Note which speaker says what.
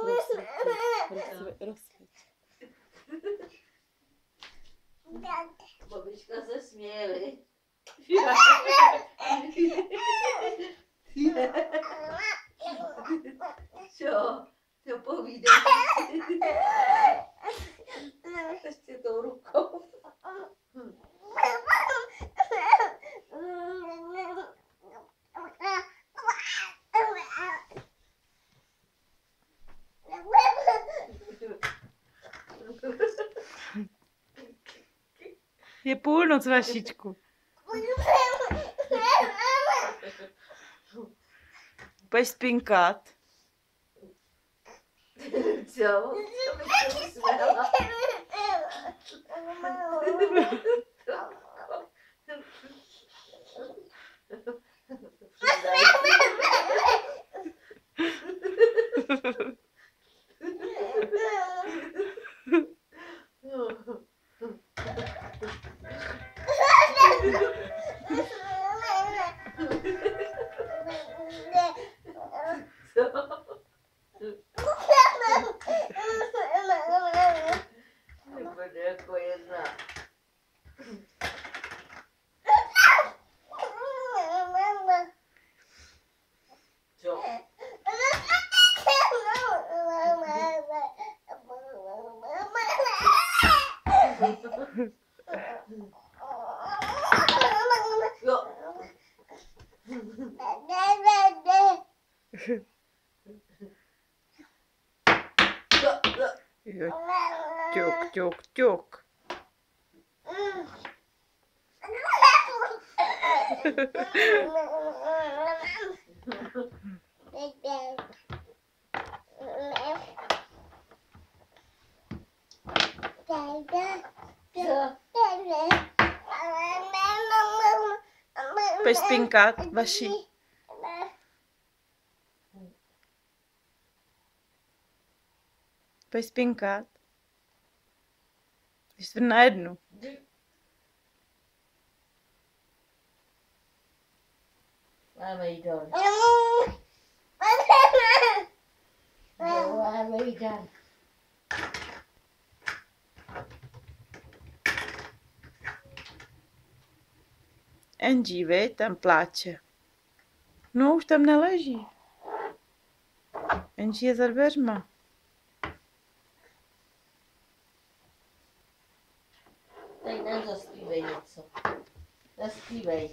Speaker 1: Rozsvít, rozsvít.
Speaker 2: Babička se směje? Čo? To povídej.
Speaker 1: Je půlnoc, Vašičku. Pojď spinkat.
Speaker 2: Co? To
Speaker 1: полезно. Все. Тюк, тюк,
Speaker 2: тюк.
Speaker 1: Pojď spinkat, Vaši. Pojď spinkat. Jsi na jednu.
Speaker 2: Máme jí dole. Jo, máme jí dole.
Speaker 1: Angie, vy, tam pláče. No, už tam neleží. Angie je za dveřma.
Speaker 2: Teď nám zaspívej něco. Zaspívej.